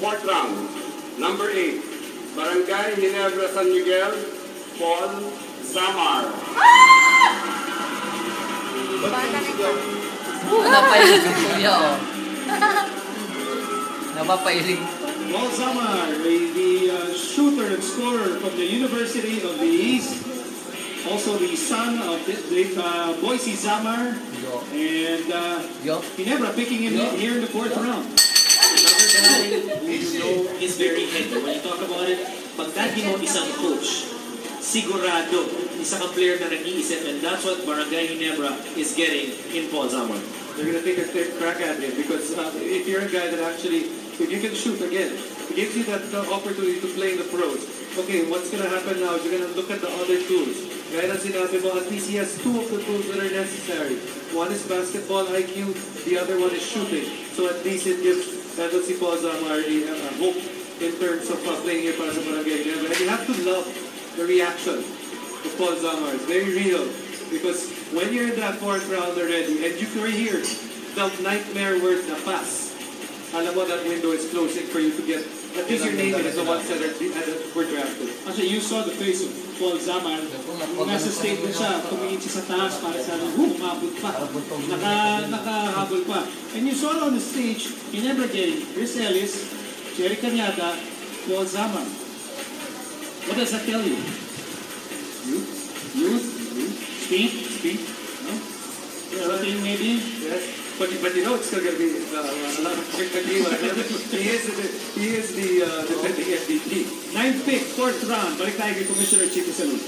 Fourth round, number eight, Barangay Ginebra San Miguel, Paul Zamar. Napapailing yung kuya, oh. Napapailing. Paul Zamar, the uh, shooter and scorer from the University of the East. Also the son of the, uh, Boise Zamar. And uh. Ginebra picking him here in the fourth round. Pagka mo isang coach, sigurado, isa player na nag-iisip and that's what Barangay Ginebra is getting in Paul Zamar. They're going to take a quick crack at it because uh, if you're a guy that actually, if you can shoot again, it gives you that opportunity to play in the pros. Okay, what's going to happen now is you're going to look at the other tools. Gaya na sinabi mo, at least he has two of the tools that are necessary. One is basketball IQ, the other one is shooting. So at least it gives Pedro si Paul Zamar a, a hope in terms of uh, playing here para sa Barangay Ginebra. And you have to love the reaction of Paul Zamar. It's very real. Because when you're in that fourth round already, and you can hear the nightmare word na pass, alam mo that window is closing for you to get, at least your name is the ones that were drafted. Actually, you saw the face of Paul Zamar. Nasa statement siya, tumingin siya sa taas para sa humabot pa. Naka, nakahabol pa. And you saw on the stage, Ginebra getting Chris Ellis, Jerry Cañada, Paul Zamar. What does that tell you? Youth? Youth? Youth? Speed? Speed? No? Yeah, Shooting maybe? Yes. But, but you know it's still going to be uh, a lot of quick he is the, he is the uh, defending MVP. Ninth pick, fourth round. Balik tayo kay Commissioner Chito Salud.